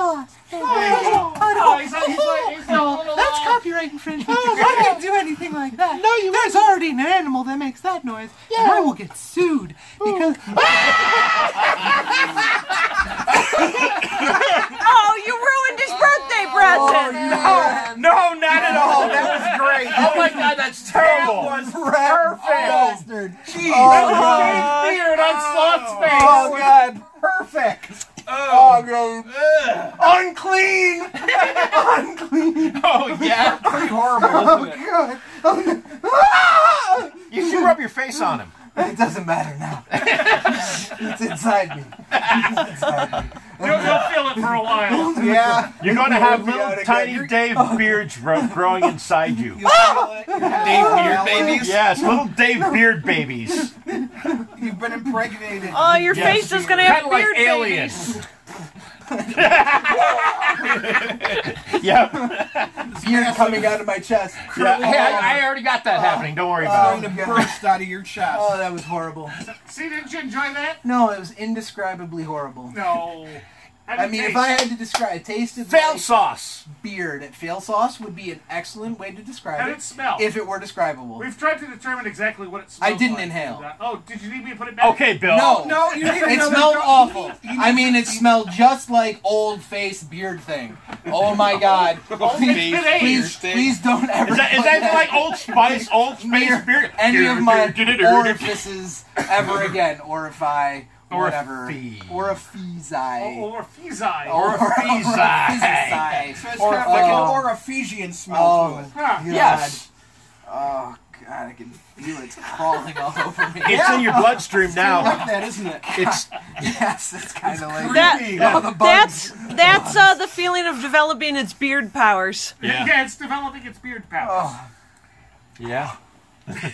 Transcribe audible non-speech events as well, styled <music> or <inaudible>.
sauce. Oh, he's like, he's like, he's No, that's copyright infringement. Oh, I can't do anything like that. No, you There's already an animal that makes that noise, and I will get sued because <laughs> Oh, you ruined his birthday present. Oh, No, no, not at all. That was great. oh my god, that's terrible. That was perfect. bastard. Jeez. Oh, beard on Sloth's oh, face. Oh god, perfect. Oh, god. Unclean. <laughs> Unclean. Oh yeah. <laughs> Pretty horrible, oh, isn't it? God. <laughs> You should rub your face on him. It doesn't matter now. it's inside me. It's inside me. You'll, you'll feel it for a while. Yeah. You're going to have little tiny you're- Dave oh. beards grow- growing inside you. Dave Beard babies. Yes, little Dave beard babies. You've been impregnated. Oh, your Yes. face is gonna have Kind of like beard aliens. babies. <laughs> Yep. Beard coming out of my chest. Yeah. Hey, I, I already got that uh, happening. Don't worry uh, about Going it. to burst out of your chest. Oh, that was horrible. See, didn't you enjoy that? No, it was indescribably horrible. No. I mean, if I had to describe, it tasted Fail like sauce. beard. At fail sauce would be an excellent way to describe How it. did it smell? If it were describable. We've tried to determine exactly what it smells I didn't like. inhale. Oh, did you need me to put it back? Okay, Bill. No. No, you need It smelled dro- awful. I mean, it smelled just like old face beard thing. Oh my <laughs> god. Please, It's please, aged. please don't ever. Is that, is put that like Old Spice, Old Spice <laughs> near beard? any of my orifices ever again. Orify, whatever. Orifi. Orifici. Or Fizai. Or- Orifici. <laughs> So it's Or- kind of like oh. an Orifesian smell Oh, to it. Huh. Yes. oh god, I can feel it crawling all over me. It's in your bloodstream now. Like that, isn't it? It's <laughs> Yes, it's kind of like That, Oh, the bugs. that's that's uh, the feeling of developing its beard powers. yeah. Yeah, it's developing its beard powers. Oh, Yeah. <laughs>